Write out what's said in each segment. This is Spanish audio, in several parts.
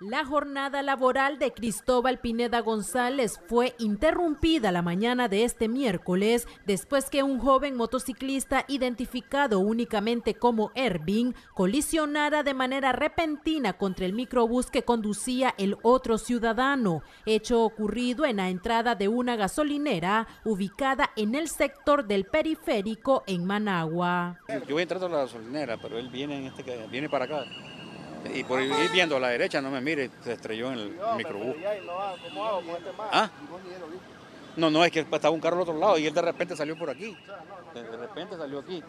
La jornada laboral de Cristóbal Pineda González fue interrumpida la mañana de este miércoles después que un joven motociclista identificado únicamente como Ervin colisionara de manera repentina contra el microbús que conducía el otro ciudadano, hecho ocurrido en la entrada de una gasolinera ubicada en el sector del periférico en Managua. Yo voy entrando a la gasolinera, pero él viene, en este, viene para acá y por ir viendo a la derecha, no me mire, se estrelló en el microbús. ¿Ah? No, no, es que estaba un carro al otro lado y él de repente salió por aquí. De repente salió aquí.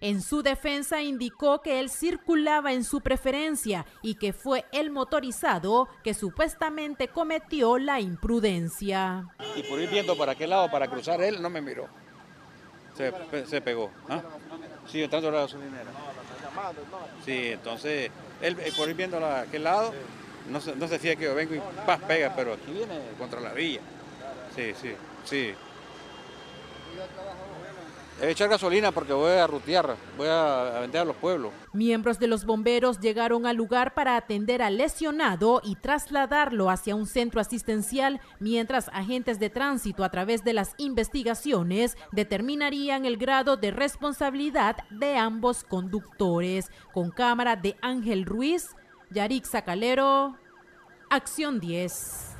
En su defensa indicó que él circulaba en su preferencia y que fue el motorizado que supuestamente cometió la imprudencia. Y por ir viendo para qué lado, para cruzar él, no me miró. Se, pegó. ¿ah? Sí, entrando a la gasolinera. Sí, entonces, él por ir viendo a aquel lado, no se, no se fía que yo vengo y paz pega, pero aquí viene contra la villa. Sí, sí, sí. Echar gasolina porque voy a rutear, voy a vender a los pueblos. Miembros de los bomberos llegaron al lugar para atender al lesionado y trasladarlo hacia un centro asistencial, mientras agentes de tránsito a través de las investigaciones determinarían el grado de responsabilidad de ambos conductores. Con cámara de Ángel Ruiz, Yarik Sacalero, Acción 10.